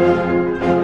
Música